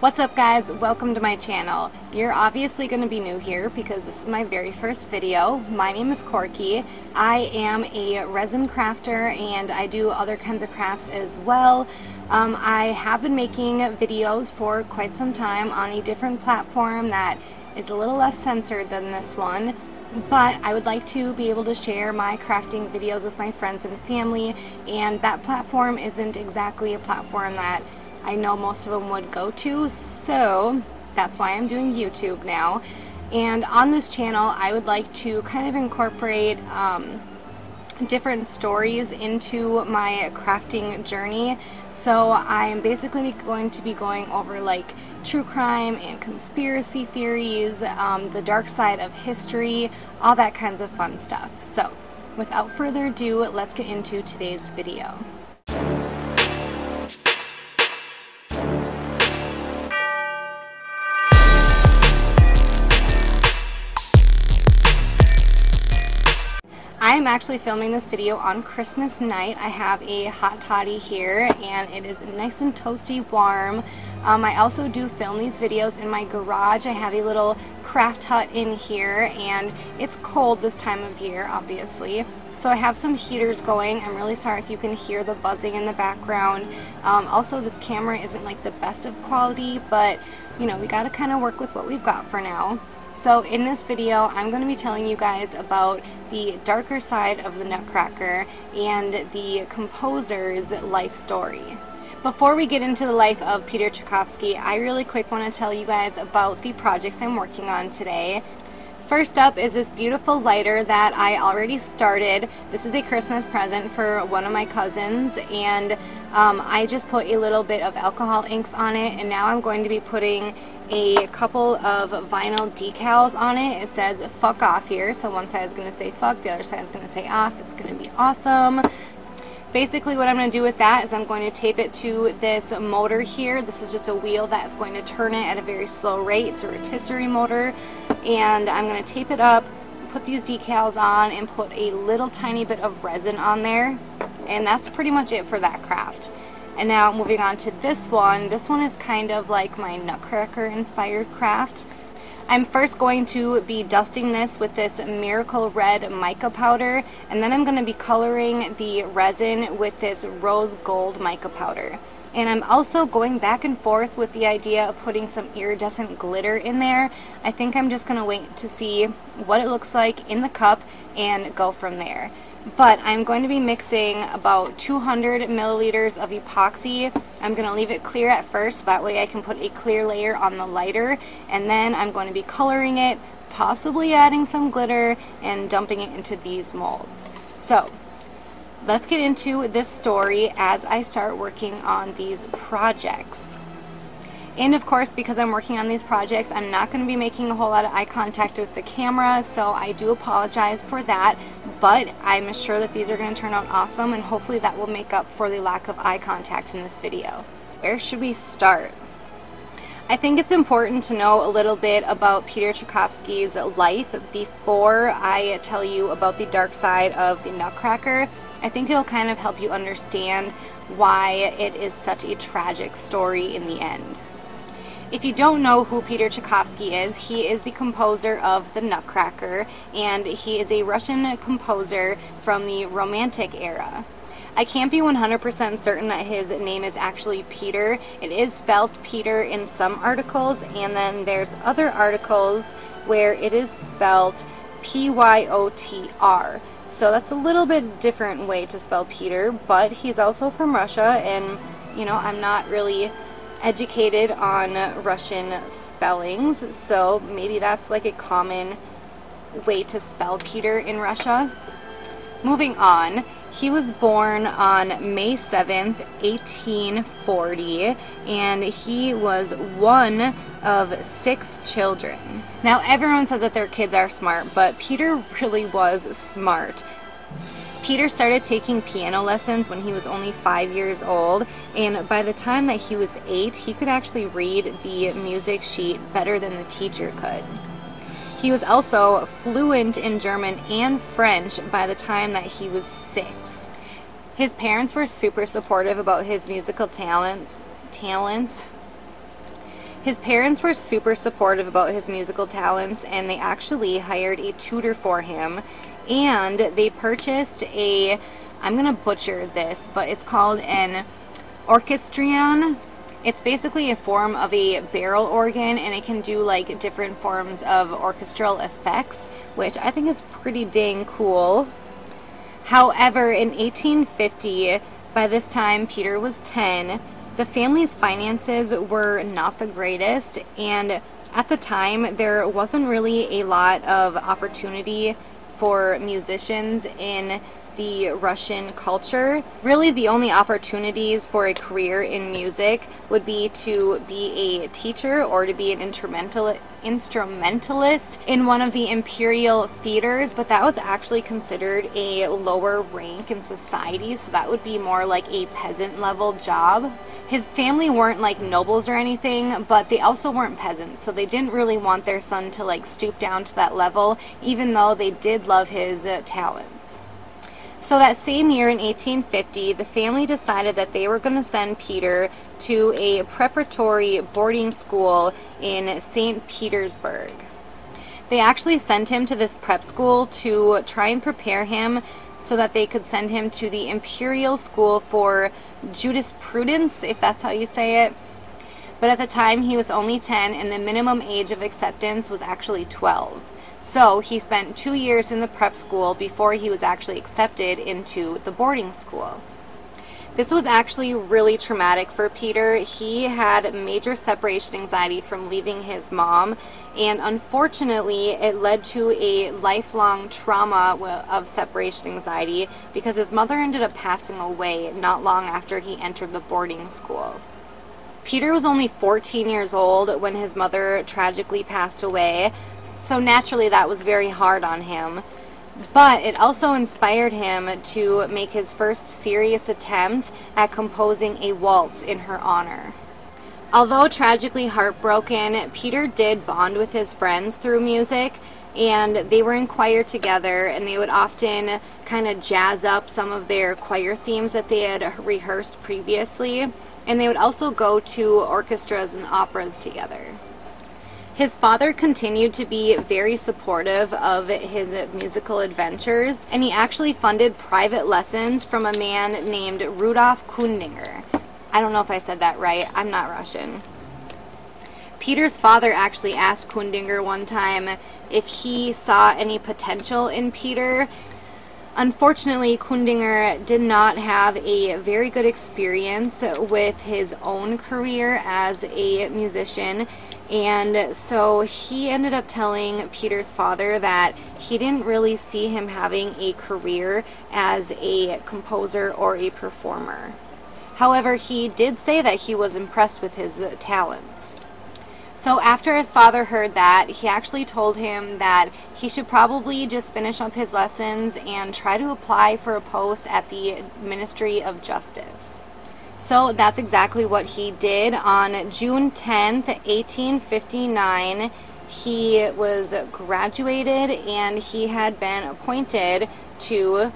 What's up guys? Welcome to my channel. You're obviously going to be new here because this is my very first video. My name is Corky. I am a resin crafter and I do other kinds of crafts as well. Um, I have been making videos for quite some time on a different platform that is a little less censored than this one but I would like to be able to share my crafting videos with my friends and family and that platform isn't exactly a platform that I know most of them would go to, so that's why I'm doing YouTube now. And on this channel, I would like to kind of incorporate um, different stories into my crafting journey. So I'm basically going to be going over like true crime and conspiracy theories, um, the dark side of history, all that kinds of fun stuff. So without further ado, let's get into today's video. I am actually filming this video on Christmas night. I have a hot toddy here and it is nice and toasty warm. Um, I also do film these videos in my garage. I have a little craft hut in here and it's cold this time of year obviously. So I have some heaters going. I'm really sorry if you can hear the buzzing in the background. Um, also this camera isn't like the best of quality but you know we got to kind of work with what we've got for now. So in this video, I'm going to be telling you guys about the darker side of the Nutcracker and the composer's life story. Before we get into the life of Peter Tchaikovsky, I really quick want to tell you guys about the projects I'm working on today. First up is this beautiful lighter that I already started. This is a Christmas present for one of my cousins and um, I just put a little bit of alcohol inks on it and now I'm going to be putting a couple of vinyl decals on it. It says fuck off here. So one side is going to say fuck, the other side is going to say off. It's going to be awesome. Basically what I'm going to do with that is I'm going to tape it to this motor here. This is just a wheel that's going to turn it at a very slow rate. It's a rotisserie motor. And I'm going to tape it up, put these decals on, and put a little tiny bit of resin on there. And that's pretty much it for that craft. And now moving on to this one. This one is kind of like my Nutcracker inspired craft. I'm first going to be dusting this with this Miracle Red mica powder and then I'm going to be coloring the resin with this rose gold mica powder. And I'm also going back and forth with the idea of putting some iridescent glitter in there. I think I'm just going to wait to see what it looks like in the cup and go from there but I'm going to be mixing about 200 milliliters of epoxy. I'm going to leave it clear at first, that way I can put a clear layer on the lighter, and then I'm going to be coloring it, possibly adding some glitter, and dumping it into these molds. So, let's get into this story as I start working on these projects. And of course, because I'm working on these projects, I'm not going to be making a whole lot of eye contact with the camera, so I do apologize for that, but I'm sure that these are going to turn out awesome, and hopefully that will make up for the lack of eye contact in this video. Where should we start? I think it's important to know a little bit about Peter Tchaikovsky's life before I tell you about the dark side of the Nutcracker. I think it'll kind of help you understand why it is such a tragic story in the end. If you don't know who Peter Tchaikovsky is, he is the composer of The Nutcracker, and he is a Russian composer from the Romantic era. I can't be 100% certain that his name is actually Peter. It is spelled Peter in some articles, and then there's other articles where it is spelled P-Y-O-T-R. So that's a little bit different way to spell Peter, but he's also from Russia, and, you know, I'm not really educated on Russian spellings, so maybe that's like a common way to spell Peter in Russia. Moving on, he was born on May 7th, 1840, and he was one of six children. Now, everyone says that their kids are smart, but Peter really was smart. Peter started taking piano lessons when he was only five years old, and by the time that he was eight, he could actually read the music sheet better than the teacher could. He was also fluent in German and French by the time that he was six. His parents were super supportive about his musical talents, talents His parents were super supportive about his musical talents and they actually hired a tutor for him and they purchased a, I'm going to butcher this, but it's called an orchestrion. It's basically a form of a barrel organ and it can do like different forms of orchestral effects, which I think is pretty dang cool. However, in 1850, by this time Peter was 10, the family's finances were not the greatest, and at the time, there wasn't really a lot of opportunity for musicians in the Russian culture. Really, the only opportunities for a career in music would be to be a teacher or to be an instrumental instrumentalist in one of the imperial theaters, but that was actually considered a lower rank in society, so that would be more like a peasant level job. His family weren't like nobles or anything, but they also weren't peasants, so they didn't really want their son to like stoop down to that level, even though they did love his uh, talents. So that same year in 1850, the family decided that they were going to send Peter to a preparatory boarding school in St. Petersburg. They actually sent him to this prep school to try and prepare him so that they could send him to the Imperial School for Jurisprudence, if that's how you say it. But at the time, he was only 10, and the minimum age of acceptance was actually 12. So he spent two years in the prep school before he was actually accepted into the boarding school. This was actually really traumatic for Peter. He had major separation anxiety from leaving his mom, and unfortunately, it led to a lifelong trauma of separation anxiety because his mother ended up passing away not long after he entered the boarding school. Peter was only 14 years old when his mother tragically passed away, so naturally that was very hard on him. But it also inspired him to make his first serious attempt at composing a waltz in her honor. Although tragically heartbroken, Peter did bond with his friends through music and they were in choir together and they would often kind of jazz up some of their choir themes that they had rehearsed previously and they would also go to orchestras and operas together. His father continued to be very supportive of his musical adventures, and he actually funded private lessons from a man named Rudolf Kundinger. I don't know if I said that right. I'm not Russian. Peter's father actually asked Kundinger one time if he saw any potential in Peter. Unfortunately, Kundinger did not have a very good experience with his own career as a musician and so he ended up telling Peter's father that he didn't really see him having a career as a composer or a performer. However, he did say that he was impressed with his talents. So after his father heard that, he actually told him that he should probably just finish up his lessons and try to apply for a post at the Ministry of Justice. So that's exactly what he did. On June 10th, 1859, he was graduated and he had been appointed to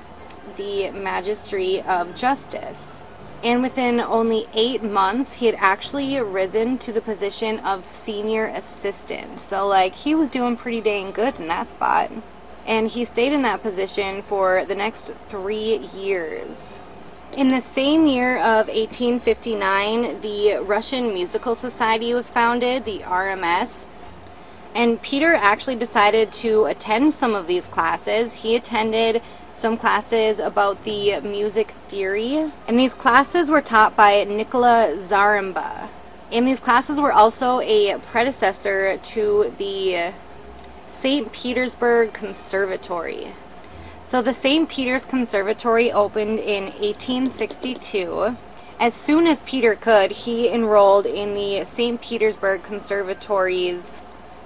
the Magistracy of Justice. And within only eight months, he had actually risen to the position of senior assistant. So, like, he was doing pretty dang good in that spot. And he stayed in that position for the next three years. In the same year of 1859, the Russian Musical Society was founded, the RMS. And Peter actually decided to attend some of these classes. He attended some classes about the music theory. And these classes were taught by Nikola Zaremba. And these classes were also a predecessor to the St. Petersburg Conservatory. So the St. Peter's Conservatory opened in 1862. As soon as Peter could, he enrolled in the St. Petersburg Conservatory's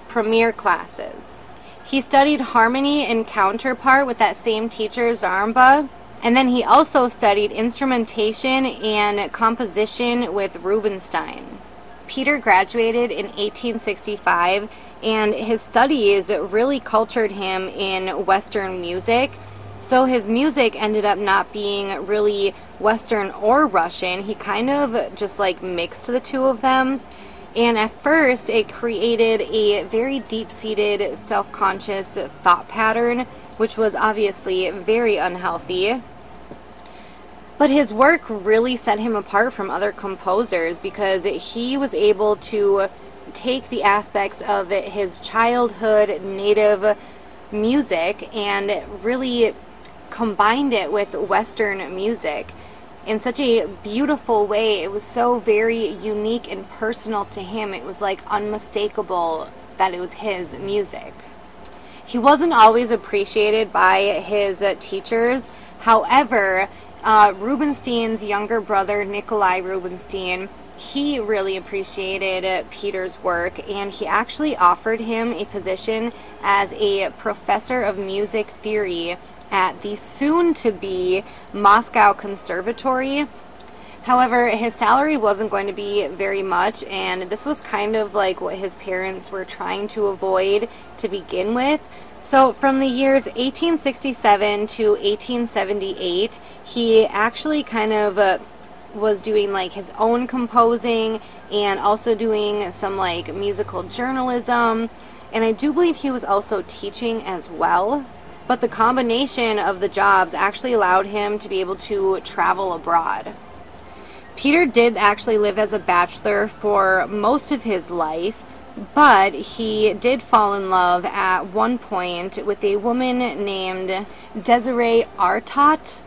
premier classes. He studied harmony and counterpoint with that same teacher, Zaremba, and then he also studied instrumentation and composition with Rubinstein. Peter graduated in 1865 and his studies really cultured him in Western music so his music ended up not being really Western or Russian. He kind of just like mixed the two of them. And at first, it created a very deep seated self conscious thought pattern, which was obviously very unhealthy. But his work really set him apart from other composers because he was able to take the aspects of his childhood native music and really combined it with Western music in such a beautiful way. It was so very unique and personal to him. It was like unmistakable that it was his music. He wasn't always appreciated by his teachers. However, uh, Rubinstein's younger brother, Nikolai Rubinstein, he really appreciated Peter's work and he actually offered him a position as a professor of music theory at the soon to be Moscow Conservatory. However, his salary wasn't going to be very much, and this was kind of like what his parents were trying to avoid to begin with. So, from the years 1867 to 1878, he actually kind of uh, was doing like his own composing and also doing some like musical journalism. And I do believe he was also teaching as well. But the combination of the jobs actually allowed him to be able to travel abroad. Peter did actually live as a bachelor for most of his life, but he did fall in love at one point with a woman named Desiree Artot.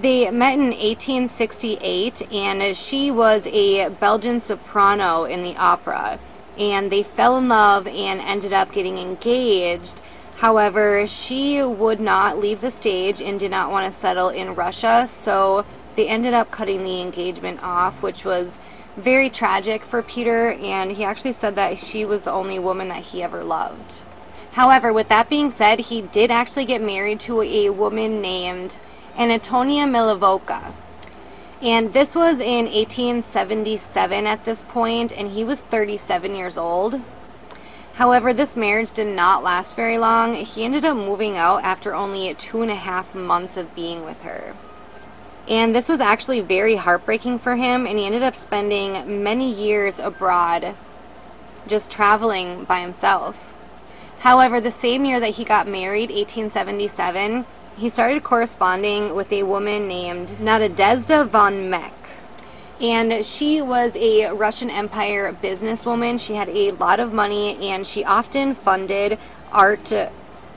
They met in 1868, and she was a Belgian soprano in the opera. And they fell in love and ended up getting engaged. However, she would not leave the stage and did not want to settle in Russia, so they ended up cutting the engagement off, which was very tragic for Peter, and he actually said that she was the only woman that he ever loved. However, with that being said, he did actually get married to a woman named Antonia Milivoka. And this was in 1877 at this point, and he was 37 years old. However, this marriage did not last very long. He ended up moving out after only two and a half months of being with her. And this was actually very heartbreaking for him, and he ended up spending many years abroad just traveling by himself. However, the same year that he got married, 1877, he started corresponding with a woman named Nadezhda von Meck. And she was a Russian Empire businesswoman. She had a lot of money and she often funded art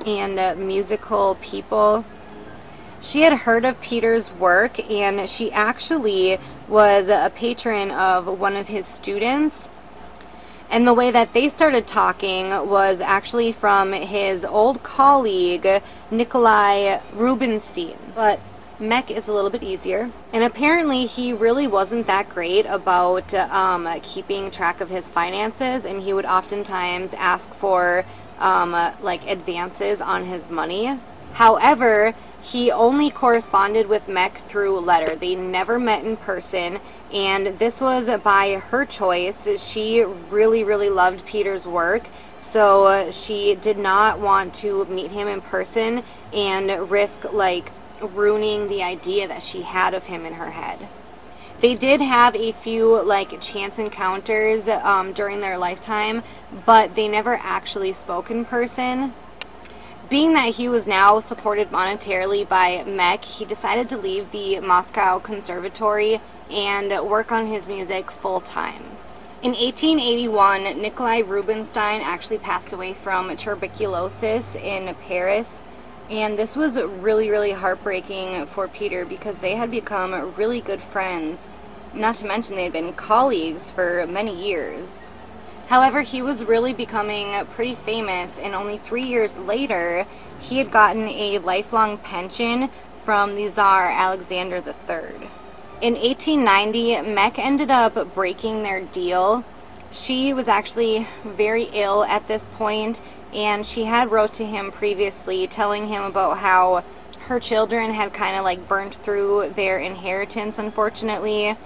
and musical people. She had heard of Peter's work and she actually was a patron of one of his students and the way that they started talking was actually from his old colleague, Nikolai Rubinstein. But Meck is a little bit easier. And apparently, he really wasn't that great about um, keeping track of his finances, and he would oftentimes ask for um, like advances on his money. However, he only corresponded with Meck through letter. They never met in person, and this was by her choice. She really, really loved Peter's work, so she did not want to meet him in person and risk like ruining the idea that she had of him in her head. They did have a few like chance encounters um, during their lifetime, but they never actually spoke in person. Being that he was now supported monetarily by Meck, he decided to leave the Moscow Conservatory and work on his music full time. In 1881, Nikolai Rubinstein actually passed away from tuberculosis in Paris. And this was really, really heartbreaking for Peter because they had become really good friends. Not to mention they had been colleagues for many years. However, he was really becoming pretty famous, and only three years later, he had gotten a lifelong pension from the Tsar Alexander III. In 1890, Meck ended up breaking their deal. She was actually very ill at this point, and she had wrote to him previously telling him about how her children had kind of like burnt through their inheritance, unfortunately,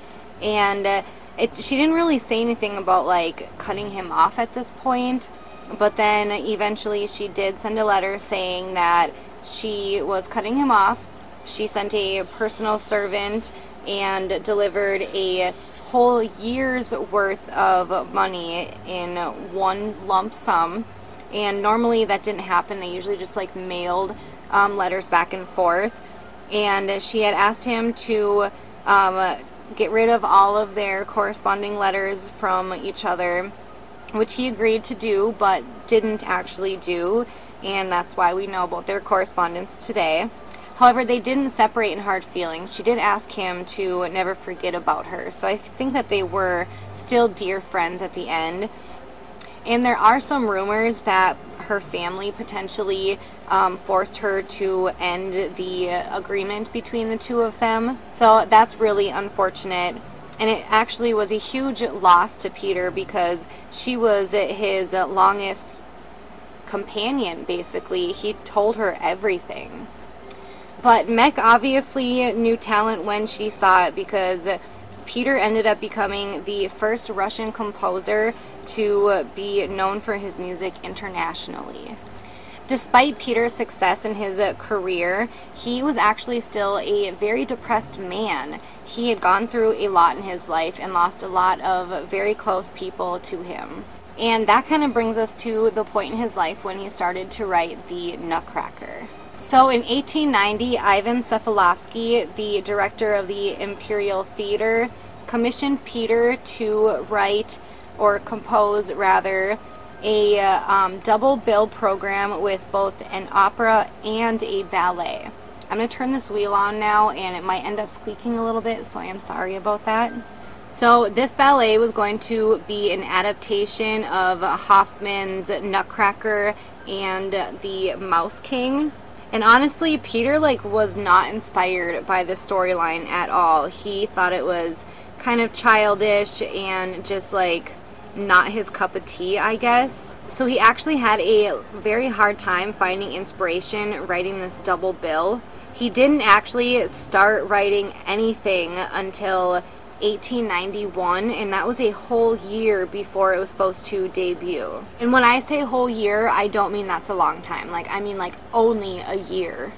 and it, she didn't really say anything about like cutting him off at this point, but then eventually she did send a letter saying that she was cutting him off. She sent a personal servant and delivered a whole year's worth of money in one lump sum. And normally that didn't happen. They usually just like mailed um, letters back and forth. And she had asked him to um, get rid of all of their corresponding letters from each other, which he agreed to do but didn't actually do. And that's why we know about their correspondence today. However, they didn't separate in hard feelings. She did ask him to never forget about her. So I think that they were still dear friends at the end. And there are some rumors that her family potentially um, forced her to end the agreement between the two of them. So that's really unfortunate. And it actually was a huge loss to Peter because she was his longest companion, basically. He told her everything. But Meck obviously knew talent when she saw it because Peter ended up becoming the first Russian composer to be known for his music internationally. Despite Peter's success in his uh, career, he was actually still a very depressed man. He had gone through a lot in his life and lost a lot of very close people to him. And that kind of brings us to the point in his life when he started to write the Nutcracker. So in 1890, Ivan Sokolovsky, the director of the Imperial Theater, commissioned Peter to write, or compose rather, a um, double bill program with both an opera and a ballet. I'm going to turn this wheel on now and it might end up squeaking a little bit, so I am sorry about that. So this ballet was going to be an adaptation of Hoffmann's Nutcracker and the Mouse King. And honestly, Peter like was not inspired by the storyline at all. He thought it was kind of childish and just like not his cup of tea, I guess. So he actually had a very hard time finding inspiration writing this double bill. He didn't actually start writing anything until 1891 and that was a whole year before it was supposed to debut. And when I say whole year, I don't mean that's a long time. Like I mean like only a year.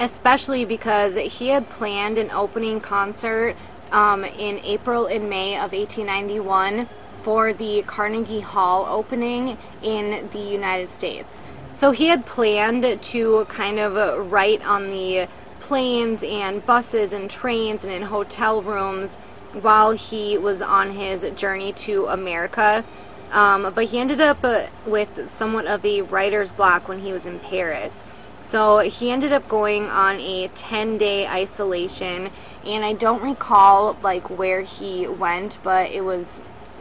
Especially because he had planned an opening concert um, in April and May of 1891 for the Carnegie Hall opening in the United States. So he had planned to kind of write on the planes and buses and trains and in hotel rooms while he was on his journey to America. Um, but he ended up uh, with somewhat of a writer's block when he was in Paris. So he ended up going on a 10 day isolation, and I don't recall like where he went, but it was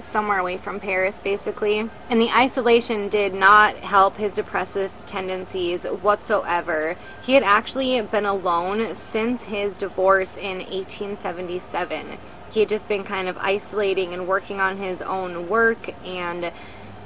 somewhere away from Paris, basically. And the isolation did not help his depressive tendencies whatsoever. He had actually been alone since his divorce in 1877. He had just been kind of isolating and working on his own work, and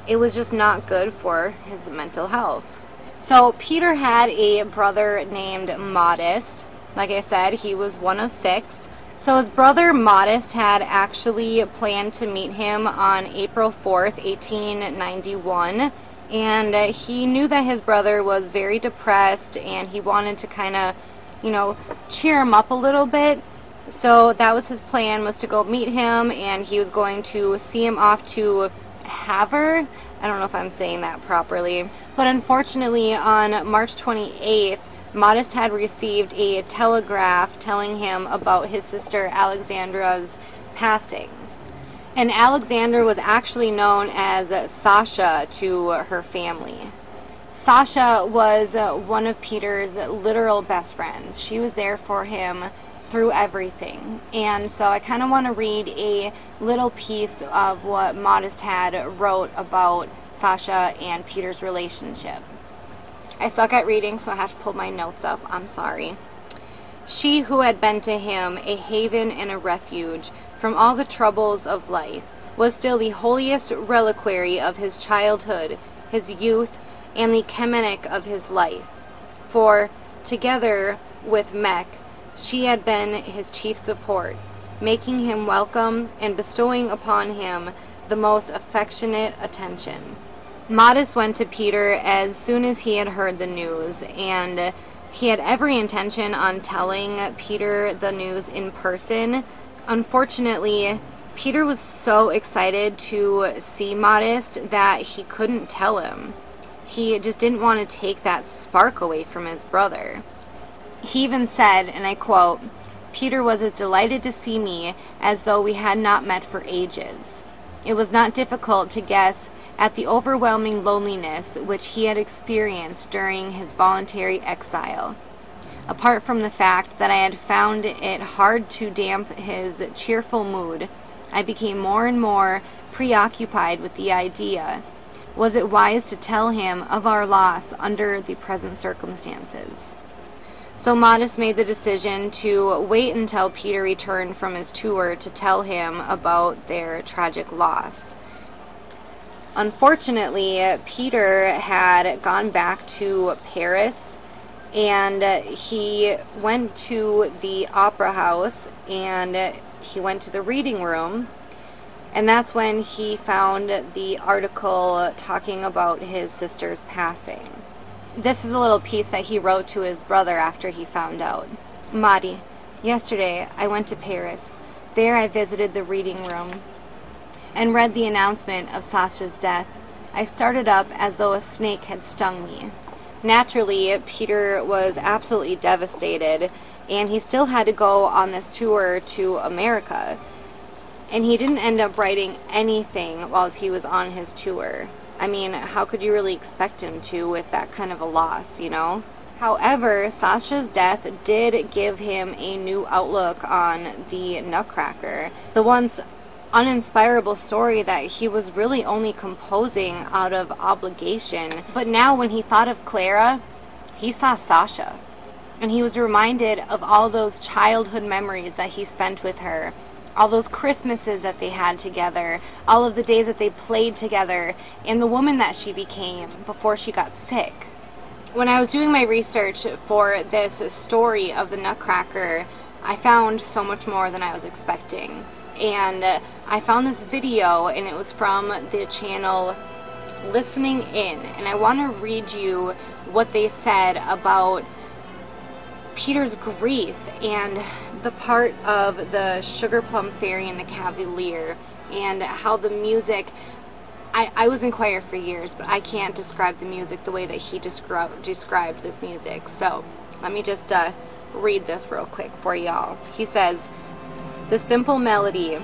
it was just not good for his mental health. So, Peter had a brother named Modest. Like I said, he was one of six. So his brother Modest had actually planned to meet him on April 4th, 1891. And uh, he knew that his brother was very depressed and he wanted to kind of, you know, cheer him up a little bit. So that was his plan, was to go meet him and he was going to see him off to Havre. I don't know if I'm saying that properly. But unfortunately, on March 28th, Modest had received a telegraph telling him about his sister Alexandra's passing. And Alexandra was actually known as Sasha to her family. Sasha was uh, one of Peter's literal best friends. She was there for him through everything. And so I kind of want to read a little piece of what Modest had wrote about Sasha and Peter's relationship. I suck at reading, so I have to pull my notes up. I'm sorry. She who had been to him a haven and a refuge from all the troubles of life was still the holiest reliquary of his childhood, his youth, and the Kemenik of his life. For, together with Meck, she had been his chief support, making him welcome and bestowing upon him the most affectionate attention. Modest went to Peter as soon as he had heard the news, and he had every intention on telling Peter the news in person. Unfortunately, Peter was so excited to see Modest that he couldn't tell him. He just didn't want to take that spark away from his brother. He even said, and I quote, Peter was as delighted to see me as though we had not met for ages. It was not difficult to guess at the overwhelming loneliness which he had experienced during his voluntary exile. Apart from the fact that I had found it hard to damp his cheerful mood, I became more and more preoccupied with the idea was it wise to tell him of our loss under the present circumstances? So Modest made the decision to wait until Peter returned from his tour to tell him about their tragic loss. Unfortunately, Peter had gone back to Paris and he went to the opera house and he went to the reading room and that's when he found the article talking about his sister's passing. This is a little piece that he wrote to his brother after he found out. Madi, yesterday I went to Paris. There I visited the reading room and read the announcement of Sasha's death. I started up as though a snake had stung me. Naturally, Peter was absolutely devastated, and he still had to go on this tour to America. And he didn't end up writing anything whilst he was on his tour. I mean, how could you really expect him to with that kind of a loss, you know? However, Sasha's death did give him a new outlook on the Nutcracker. The once uninspirable story that he was really only composing out of obligation. But now, when he thought of Clara, he saw Sasha. And he was reminded of all those childhood memories that he spent with her, all those Christmases that they had together, all of the days that they played together, and the woman that she became before she got sick. When I was doing my research for this story of the Nutcracker, I found so much more than I was expecting and I found this video and it was from the channel Listening In and I want to read you what they said about Peter's grief and the part of the Sugar Plum Fairy and the Cavalier and how the music I, I was in choir for years, but I can't describe the music the way that he descri described this music. So let me just uh, read this real quick for y'all. He says, the simple melody,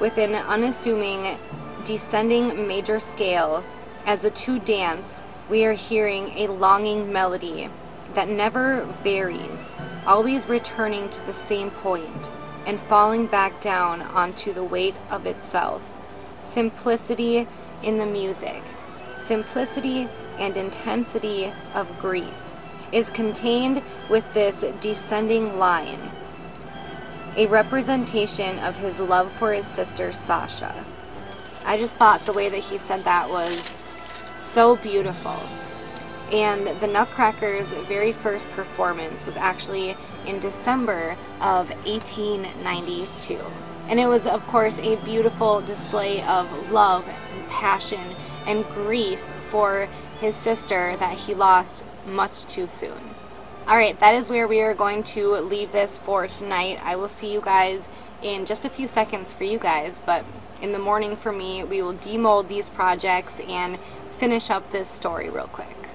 with an unassuming descending major scale, as the two dance, we are hearing a longing melody that never varies, always returning to the same point and falling back down onto the weight of itself. Simplicity in the music, simplicity and intensity of grief is contained with this descending line a representation of his love for his sister Sasha. I just thought the way that he said that was so beautiful. And the Nutcracker's very first performance was actually in December of 1892. And it was, of course, a beautiful display of love and passion and grief for his sister that he lost much too soon. Alright, that is where we are going to leave this for tonight. I will see you guys in just a few seconds for you guys, but in the morning for me, we will demold these projects and finish up this story real quick.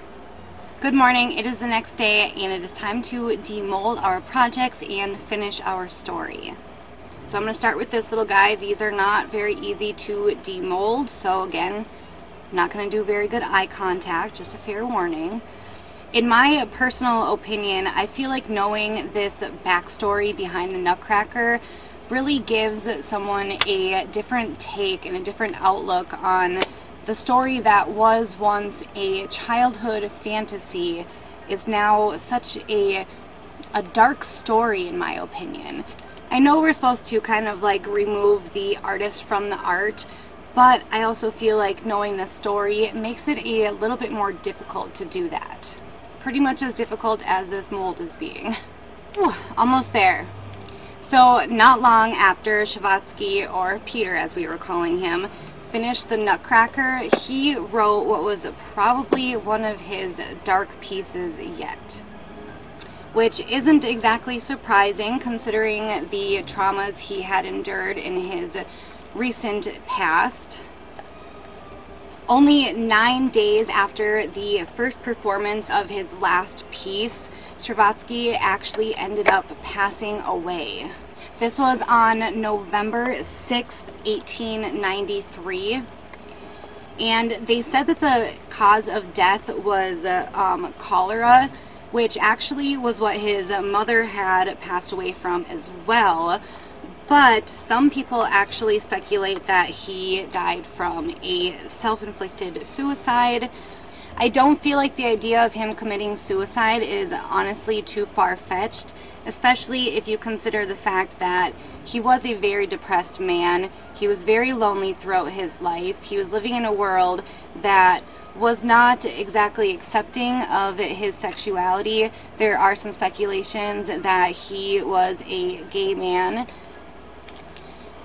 Good morning, it is the next day and it is time to demold our projects and finish our story. So I'm going to start with this little guy. These are not very easy to demold, so again, not going to do very good eye contact, just a fair warning. In my personal opinion, I feel like knowing this backstory behind the Nutcracker really gives someone a different take and a different outlook on the story that was once a childhood fantasy is now such a a dark story in my opinion. I know we're supposed to kind of like remove the artist from the art, but I also feel like knowing the story makes it a little bit more difficult to do that pretty much as difficult as this mold is being. Whew, almost there. So not long after Shavatsky, or Peter as we were calling him, finished the Nutcracker, he wrote what was probably one of his dark pieces yet. Which isn't exactly surprising considering the traumas he had endured in his recent past. Only nine days after the first performance of his last piece, Shervatsky actually ended up passing away. This was on November 6th, 1893. And they said that the cause of death was um, cholera, which actually was what his mother had passed away from as well. But some people actually speculate that he died from a self-inflicted suicide. I don't feel like the idea of him committing suicide is honestly too far-fetched, especially if you consider the fact that he was a very depressed man. He was very lonely throughout his life. He was living in a world that was not exactly accepting of his sexuality. There are some speculations that he was a gay man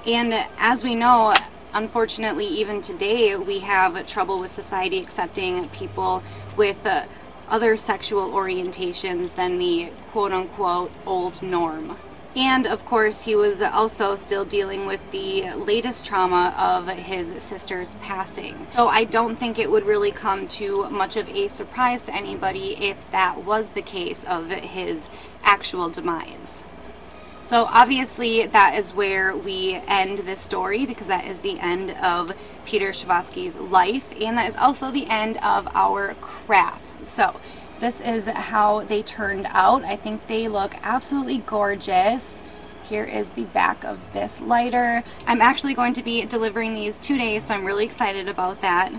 and as we know, unfortunately, even today, we have trouble with society accepting people with uh, other sexual orientations than the quote unquote old norm. And of course, he was also still dealing with the latest trauma of his sister's passing. So I don't think it would really come to much of a surprise to anybody if that was the case of his actual demise. So obviously that is where we end this story because that is the end of Peter Shervatsky's life and that is also the end of our crafts. So this is how they turned out. I think they look absolutely gorgeous. Here is the back of this lighter. I'm actually going to be delivering these two days so I'm really excited about that.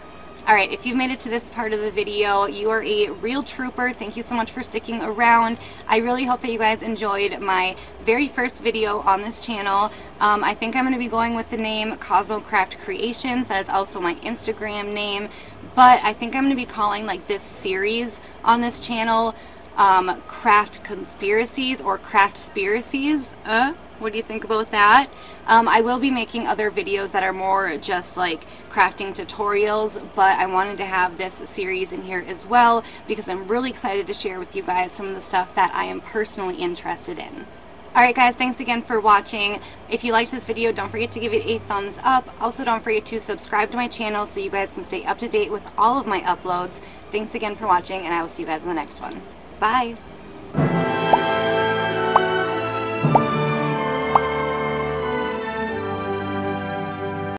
Alright, if you've made it to this part of the video, you are a real trooper. Thank you so much for sticking around. I really hope that you guys enjoyed my very first video on this channel. Um, I think I'm going to be going with the name Cosmo Craft Creations. That is also my Instagram name. But I think I'm going to be calling like this series on this channel um, Craft Conspiracies or Craft Spiracies. Uh? What do you think about that? Um, I will be making other videos that are more just like crafting tutorials, but I wanted to have this series in here as well because I'm really excited to share with you guys some of the stuff that I am personally interested in. Alright guys, thanks again for watching. If you liked this video, don't forget to give it a thumbs up. Also, don't forget to subscribe to my channel so you guys can stay up to date with all of my uploads. Thanks again for watching, and I will see you guys in the next one. Bye!